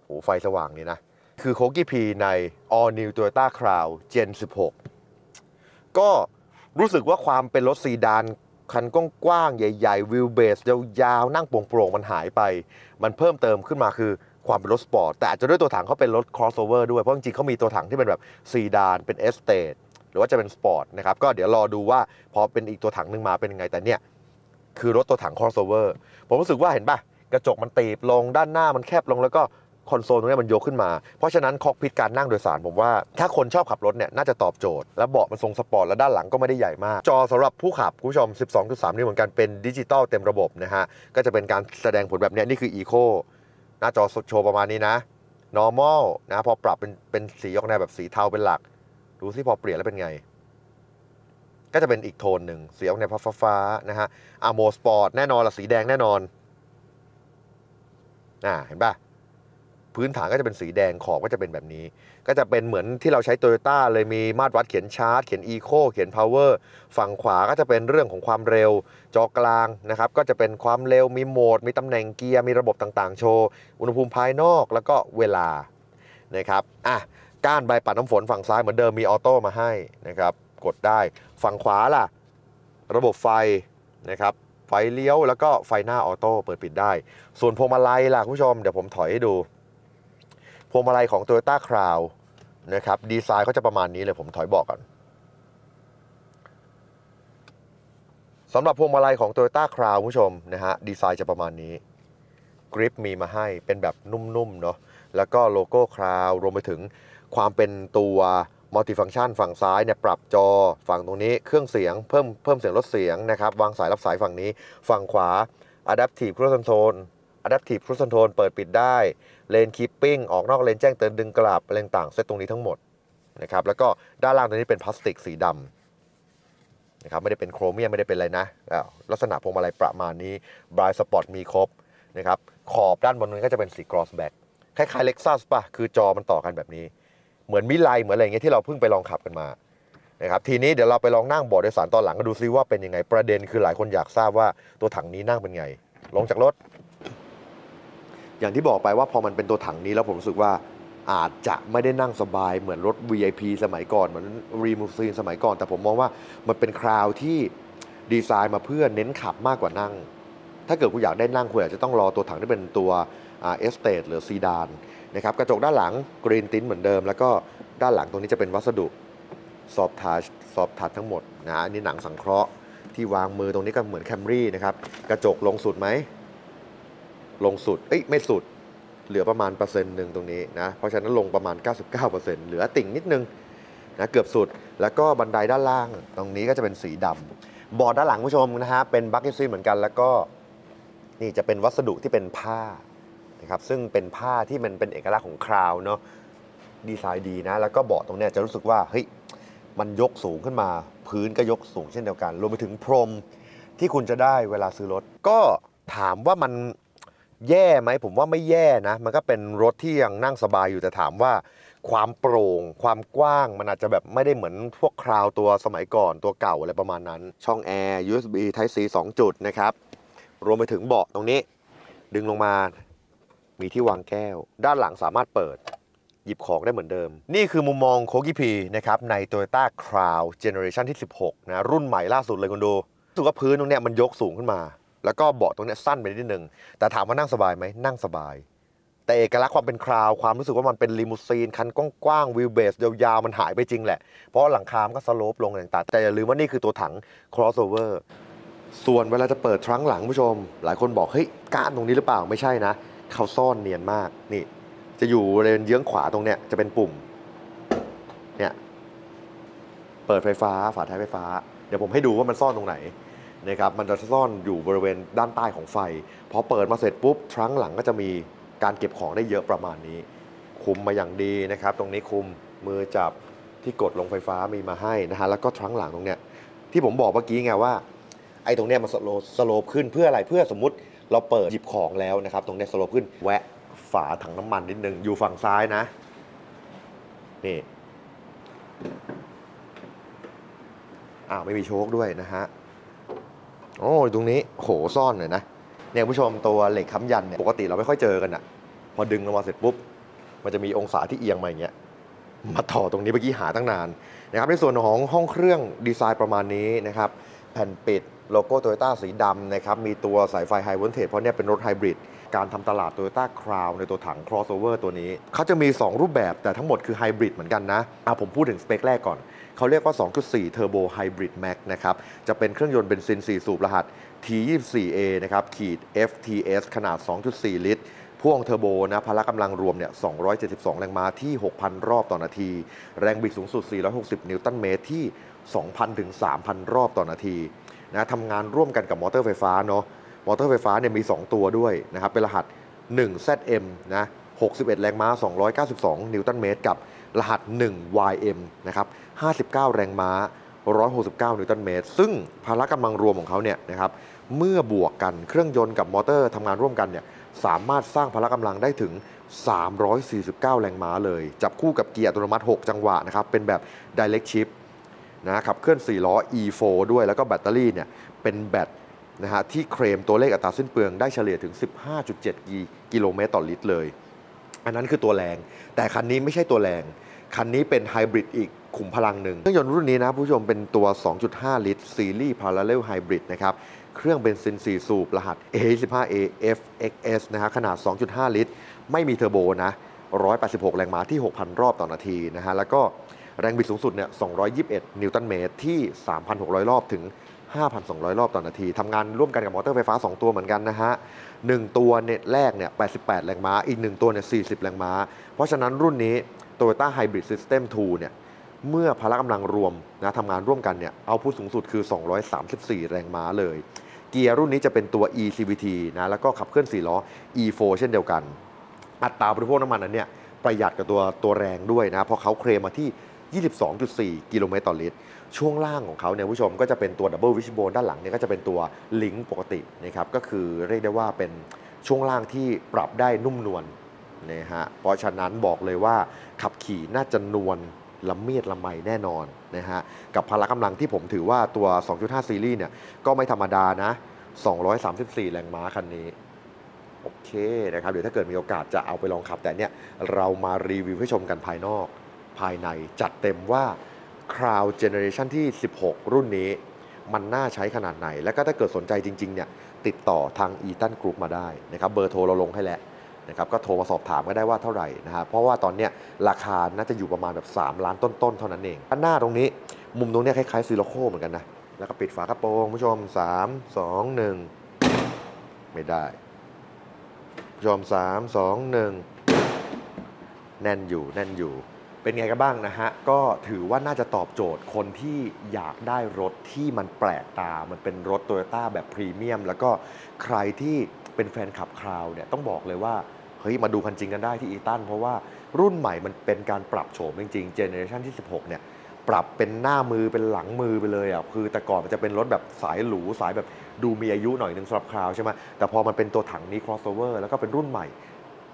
โหไฟสว่างนี่นะ คือโคกี้พีใน All New Toyota Crown Gen 16 ก็รู้สึกว่าความเป็นรถซีดานคันกว้างๆใหญ่ๆวิวเบสยาวๆนั่งโปร่งๆมันหายไป มันเพิ่มเติมขึ้นมาคือความเป็นรถสปอร์ตแต่อาจจะด้วยตัวถังเขาเป็นรถ crossover ด้วยเพราะจริงๆเขามีตัวถังที่เป็นแบบซีดานเป็นเอสเต e หรือว่าจะเป็นสปอร์ตนะครับก็เดี๋ยวรอดูว่าพอเป็นอีกตัวถังหนึ่งมาเป็นยังไงแต่เนี่ยคือรถตัวถัง crossover ผมรู้สึกว่าเห็นป่ะกระจกมันตีบลงด้านหน้ามันแคบลงแล้วก็คอนโซลตรงนี้มันยกขึ้นมา เพราะฉะนั้น cockpit การนั่งโดยสารผมว่า ถ้าคนชอบขับรถเนี่ยน่าจะตอบโจทย์ และเบาะมันทรงสปอร์ตและด้านหลังก็ไม่ได้ใหญ่มาก จอสำหรับผู้ขับคุณผู้ชม 12.3นิ้วเหมือนกันเป็นดิจิตอลเต็มระบบนะฮะ ก็จะเป็นการแสดงผลแบบเนี้ยนี่คือ Eco หน้าจอโชว์ประมาณนี้นะ normal นะพอปรับเป็นเป็นสีออกแนวแบบสีเทาเป็นหลัก ดูสิพอเปลี่ยนแล้วเป็นไง ก็จะเป็นอีกโทนหนึ่งสีออกแนวฟ้านะฮะอะโหมสปอร์ตแน่นอนละสีแดงแน่นอนอ่าเห็นป่ะพื้นฐานก็จะเป็นสีแดงขอบก็จะเป็นแบบนี้ ก็จะเป็นเหมือนที่เราใช้โตโยต้าเลยมีมาตรวัดเขียนชาร์จเขียน Eco เขียน Powerฝั่งขวาก็จะเป็นเรื่องของความเร็ว จอกลางนะครับ ก็จะเป็นความเร็วมีโหมด มีตำแหน่งเกียร์ มีระบบต่างๆ โชว์ อุณหภูมิภายนอกแล้วก็เวลานะครับอะ ก้านใบปัดน้ำฝนฝั่งซ้ายเหมือนเดิมมีออโต้มาให้นะครับกดได้ฝั่งขวาล่ะ ระบบไฟนะครับไฟเลี้ยวแล้วก็ไฟหน้าออโต้เปิดปิดได้ ส่วนพวงมาลัยล่ะคุณผู้ชม เดี๋ยวผมถอยให้ดูพวงมาลัยของ Toyota Crown นะครับดีไซน์เขาจะประมาณนี้เลยผมถอยบอกก่อนสำหรับพวงมาลัยของ Toyota Crown คุณผู้ชมนะฮะดีไซน์จะประมาณนี้ grip มีมาให้เป็นแบบนุ่มๆเนาะแล้วก็โลโก้ Crown รวมไปถึง ความเป็นตัวมัลติฟัง c t ชันฝั่งซ้ายเนี่ยปรับจอฝั่งตรงนี้เครื่องเสียงเพิ่มเพิ่มเสียงลดเสียงนะครับวางสายรับสายฝั่งนี้ ฝั่งขวา Adaptive Cruise Control Adaptive Cruise Control เปิดปิดได้lane keeping ออกนอกเลนแจ้งเตือนดึงกลับอะไรต่างเซตตรงนี้ทั้งหมดนะครับแล้วก็ด้านล่างตรงนี้เป็นพลาสติกสีดำนะครับไม่ได้เป็นโครเมียมไม่ได้เป็นอะไรนะลักษณะพวงมาลัยประมาณนี้ Drive Sport มีครบนะครับขอบด้านบนนี้ก็จะเป็นสี gloss black คล้ายๆ Lexus ป่ะคือจอมันต่อกันแบบนี้ เหมือน Mirai เหมือนอะไรเงี้ยที่เราเพิ่งไปลองขับกันมานะครับทีนี้เดี๋ยวเราไปลองนั่งเบาะโดยสารตอนหลังก็ดูซิว่าเป็นยังไงประเด็นคือหลายคนอยากทราบว่าตัวถังนี้นั่งเป็นไง ลงจากรถ อย่างที่บอกไปว่าพอมันเป็นตัวถังนี้แล้วผมรู้สึกว่าอาจจะไม่ได้นั่งสบายเหมือนรถ VIP สมัยก่อน เหมือนลีมูซีนสมัยก่อน แต่ผมมองว่ามันเป็น Crown ที่ดีไซน์มาเพื่อเน้นขับมากกว่านั่ง ถ้าเกิดคุณอยากได้นั่งคุณอาจจะต้องรอตัวถังที่เป็นตัว Estate หรือซีดานนะครับกระจกด้านหลัง green tint เหมือนเดิม แล้วก็ด้านหลังตรงนี้จะเป็นวัสดุ soft touch soft touch ทั้งหมดนะอันนี้หนังสังเคราะห์ที่วางมือตรงนี้ก็เหมือน Camry นะครับกระจกลงสุดไหมลงสุดเอ้ยไม่สุด เหลือประมาณเปอร์เซ็นต์หนึ่งตรงนี้นะเพราะฉะนั้นลงประมาณ 99%เหลือติ่งนิดนึงนะเกือบสุดแล้วก็บันไดด้านล่างตรงนี้ก็จะเป็นสีดำเบาะด้านหลังผู้ชมนะฮะเป็น bucket seat เหมือนกันแล้วก็ นี่จะเป็นวัสดุที่เป็นผ้านะครับซึ่งเป็นผ้าที่มันเป็นเอกลักษณ์ของ Crown เนาะดีไซน์ดีนะ แล้วก็เบาะตรงเนี้ยจะรู้สึกว่าเฮ้ยมันยกสูงขึ้นมา พื้นก็ยกสูงเช่นเดียวกัน รวมไปถึงพรมที่คุณจะได้เวลาซื้อรถ ก็ถามว่ามันแย่ไหมผมว่าไม่แย่นะ มันก็เป็นรถที่ยังนั่งสบายอยู่แต่ถามว่า ความโปร่ง ความกว้างมันอาจจะแบบไม่ได้เหมือนพวกคราวตัวสมัยก่อนตัวเก่าอะไรประมาณนั้น ช่องแอร์ USB Type C 2 จุดนะครับ รวมไปถึงเบาะตรงนี้ ดึงลงมา มีที่วางแก้ว ด้านหลังสามารถเปิด หยิบของได้เหมือนเดิม นี่คือมุมมอง cockpit นะครับใน Toyota Crown Generation ที่ 16 นะ รุ่นใหม่ล่าสุดเลยคุณรู้สึกว่าพื้นตรงเนี้ยมันยกสูงขึ้นมา แล้วก็เบาะตรงเนี้ยสั้นไปนิดนึง แต่ถามว่านั่งสบายไหมนั่งสบาย แต่เอกลักษณ์ความเป็น Crown ความรู้สึกว่ามันเป็นลิมูซีน คันกว้างๆ wheelbase ยาวๆ มันหายไปจริงแหละ เพราะหลังคามันก็ slope ลงต่างๆ แต่อย่าลืมว่านี่คือตัวถัง crossover ส่วนเวลาจะเปิดทรังหลังผู้ชม หลายคนบอกเฮ้ยก้านตรงนี้หรือเปล่าไม่ใช่นะเขาซ่อนเนียนมากนี่ จะอยู่เลนเยื้องขวาตรงเนี้ยจะเป็นปุ่มเนี่ยเปิดไฟฟ้าฝาท้ายไฟฟ้า เดี๋ยวผมให้ดูว่ามันซ่อนตรงไหนนะครับมันจะซ่อนอยู่บริเวณด้านใต้ของไฟพอเปิดมาเสร็จปุ๊บทรังหลังก็จะมีการเก็บของได้เยอะประมาณนี้ คุมมาอย่างดีนะครับ ตรงนี้คุมมือจับที่กดลงไฟฟ้ามีมาให้นะฮะแล้วก็ทรงหลังตรงเนี้ยที่ผมบอกเมื่อกี้ไงว่า ไอ้ตรงเนี้ยมันสโล slope ขึ้นเพื่ออะไรเพื่อสมมติเราเปิดหยิบของแล้วนะครับตรงเนี้ย slope ขึ้นแวะฝาถังน้ำมันนิดนึงอยู่ฝั่งซ้ายนะนี่อ้าวไม่มีโช้คด้วยนะฮะโอ้ตรงนี้โหซ่อนหน่อยนะเนี่ยผู้ชมตัวเหล็กค้ำยันเนี่ยปกติเราไม่ค่อยเจอกันอะพอดึงลงมาเสร็จปุ๊บ มันจะมีองศาที่เอียงมาอย่างเงี้ยมาต่อตรงนี้เมื่อกี้หาตั้งนานนะครับในส่วนของห้องเครื่องดีไซน์ประมาณนี้นะครับ แผ่นปิด โลโก้โตโยต้าสีดำนะครับ มีตัวสายไฟไฮว o ลเทจเพราะเนี่ยเป็นรถไฮบริด การทำตลาด Toyota Crown ในตัวถัง crossover ตัวนี้ เขาจะมี 2 รูปแบบแต่ทั้งหมดคือไฮบริดเหมือนกันนะอะผมพูดถึงสเปคแรกก่อน เขาเรียกว่า 2.4 Turbo Hybrid Max นะครับ จะเป็นเครื่องยนต์เบนซิน 4 สูบรหัส T24A นะครับ ขีด FTS ขนาด 2.4 ลิตรพ่วงเทอร์โบนะพละกำลังรวมเนี่ย 272 แรงม้าที่ 6,000 รอบต่อนาที แรงบิดสูงสุด 460 นิวตันเมตรที่ 2,000 ถึง 3,000 รอบต่อนาที นะทำงานร่วมกันกับมอเตอร์ไฟฟ้าเนาะมอเตอร์ไฟฟ้าเนี่ยมี 2 ตัวด้วยนะครับเป็นรหัส 1ZM นะ61 แรงม้า 292 นิวตันเมตร กับรหัส 1YM นะครับ59 แรงม้า 169 นิวตันเมตร ซึ่งพละกำลังรวมของเขาเนี่ยนะครับเมื่อบวกกันเครื่องยนต์กับมอเตอร์ทำงานร่วมกันเนี่ยสามารถสร้างพละกำลังได้ถึง 349 แรงม้าเลย จับคู่กับเกียร์อัตโนมัติ 6 จังหวะนะครับเป็นแบบ direct shift นะขับเคลื่อน 4 ล้อ E4 ด้วยแล้วก็แบตเตอรี่เนี่ยเป็นแบตนะฮะที่เคลมตัวเลขอัตราสิ้นเปลืองได้เฉลี่ยถึง 15.7 กิโลเมตรต่อลิตรเลย อันนั้นคือตัวแรง แต่คันนี้ไม่ใช่ตัวแรง คันนี้เป็นไฮบริดอีกขุมพลังหนึ่งเครื่องยนต์รุ่นนี้นะผู้ชมเป็นตัว 2.5 ลิตรซีรีส์ Parallel Hybrid นะครับเครื่องเบนซิน 4 สูบ รหัส A25A FXS นะฮะขนาด 2.5 ลิตร ไม่มีเทอร์โบนะ 186 แรงม้าที่ 6,000 รอบต่อนาทีนะฮะแล้วก็ แรงบิดสูงสุดเนี่ย 221 นิวตันเมตรที่ 3,600 รอบถึง 5,200 รอบต่อนาที ทำงานร่วมกันกับมอเตอร์ไฟฟ้า 2 ตัวเหมือนกันนะฮะ 1 ตัวเนี่ยแรกเนี่ย 88 แรงม้า อีก 1 ตัวเนี่ย 40 แรงม้า เพราะฉะนั้นรุ่นนี้ Toyota Hybrid System 2 เนี่ย เมื่อพละกำลังรวมนะทำงานร่วมกันเนี่ย เอาพุสูงสุดคือ 234 แรงม้าเลย เกียร์รุ่นนี้จะเป็นตัว eCVT นะ แล้วก็ขับเคลื่อน4ล้อ E4 เช่นเดียวกัน อัตราบริโภคน้ำมันนั้นเนี่ย ประหยัดกับตัวตัวแรงด้วยนะ เพราะเขาเคลมมาที่ 22.4 กิโลเมตรต่อลิตร ช่วงล่างของเขาเนี่ยผู้ชมก็จะเป็นตัวดับเบิลวิชโบนด้านหลังเนี่ยก็จะเป็นตัวลิงก์ปกตินะครับก็คือเรียกได้ว่าเป็นช่วงล่างที่ปรับได้นุ่มนวลนะฮะเพราะฉะนั้นบอกเลยว่าขับขี่น่าจะนวลละเมียดละไมแน่นอนนะฮะกับพละกำลังที่ผมถือว่าตัว 2.5 ซีรีส์เนี่ยก็ไม่ธรรมดานะ 234 แรงม้าคันนี้โอเคนะครับเดี๋ยวถ้าเกิดมีโอกาสจะเอาไปลองขับแต่เนี่ยเรามารีวิวให้ชมกันภายนอก ภายในจัดเต็มว่า Crown Generation ที่ 16 รุ่นนี้ มันน่าใช้ขนาดไหน แล้วก็ถ้าเกิดสนใจจริงๆเนี่ยติดต่อทาง e t a n Group มาได้นะครับเบอร์โทรเราลงให้แล้วนะครับก็โทรมาสอบถามก็ได้ว่าเท่าไหร่นะฮะเพราะว่าตอนเนี้ยราคาน่าจะอยู่ประมาณแบบ 3 ล้านต้นๆ เท่านั้นเองด้านหน้าตรงนี้ มุมตรงเนี้ยคล้ายๆซีโลโคเหมือนกันนะ แล้วก็ปิดฝากระโปรงผู้ชม 3 2 1 ไม่ได้ผู้ชม 3 2 1 แน่นอยู่แน่นอยู่ เป็นไงกันบ้างนะฮะ ก็ถือว่าน่าจะตอบโจทย์คนที่อยากได้รถที่มันแปลกตา มันเป็นรถโตโยต้าแบบพรีเมียม แล้วก็ใครที่เป็นแฟนคลับ Crown เนี่ยต้องบอกเลยว่า เฮ้ย มาดูคันจริงกันได้ที่อีตัน เพราะว่ารุ่นใหม่มันเป็นการปรับโฉมจริงๆ generation ที่ 16 เนี่ย ปรับเป็นหน้ามือเป็นหลังมือไปเลยอะ คือแต่ก่อนมันจะเป็นรถแบบสายหรูสายแบบดูมีอายุหน่อยนึงสำหรับ Crown ใช่ไหมแต่พอมันเป็นตัวถังนี้ crossover แล้วก็เป็นรุ่นใหม่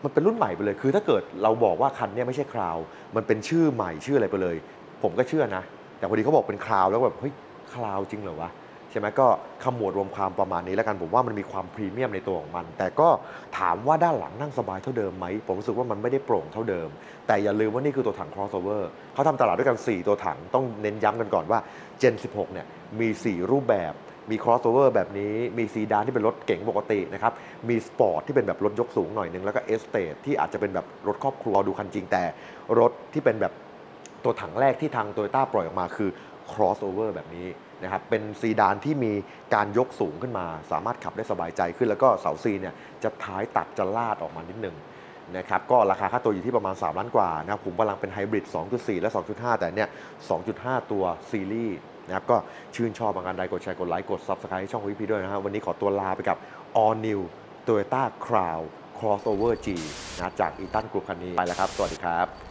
มันเป็นรุ่นใหม่ไปเลย คือถ้าเกิดเราบอกว่าคันนี้ไม่ใช่คราว มันเป็นชื่อใหม่ชื่ออะไรไปเลย ผมก็เชื่อนะ แต่พอดีเขาบอกเป็นคราวแล้วแบบเฮ้ยคราวจริงเหรอวะใช่ไหมก็ขมวดรวมความประมาณนี้แล้วกันผมว่ามันมีความพรีเมียมในตัวของมัน แต่ก็ถามว่าด้านหลังนั่งสบายเท่าเดิมไหมผมรู้สึกว่ามันไม่ได้โปร่งเท่าเดิม แต่อย่าลืมว่านี่คือตัวถัง crossover เขาทำตลาดด้วยกัน 4 ตัวถังต้องเน้นย้ำกันก่อนว่า Gen 16เนี่ยมี 4 รูปแบบ มี crossover แบบนี้ มีซีดานที่เป็นรถเก๋งปกตินะครับ มีสปอร์ตที่เป็นแบบรถยกสูงหน่อยนึง แล้วก็ Estate ที่อาจจะเป็นแบบรถครอบครัวดูคันจริงแต่ รถที่เป็นแบบตัวถังแรกที่ทางโตโยต้าปล่อยออกมาคือ crossover แบบนี้นะครับ เป็นซีดานที่มีการยกสูงขึ้นมา สามารถขับได้สบายใจขึ้น แล้วก็เสา C เนี่ยจะท้ายตัดจะลาดออกมานิดนึงนะครับก็ราคาค่าตัวอยู่ที่ประมาณ 3 ล้านกว่านะครับขุมพลังเป็นไฮบริด 2.4 และ 2.5 แต่เนี่ย 2.5 ตัวซีรีส์ นะครับก็ชื่นชอบบางการใดกดแชร์กดไลค์กด Subscribe ให้ช่องวิพีด้วยนะครับวันนี้ขอตัวลาไปกับ All New Toyota Crown Crossover G นะจากอีตันกรุ๊ปคันนี้ไปแล้วครับ สวัสดีครับ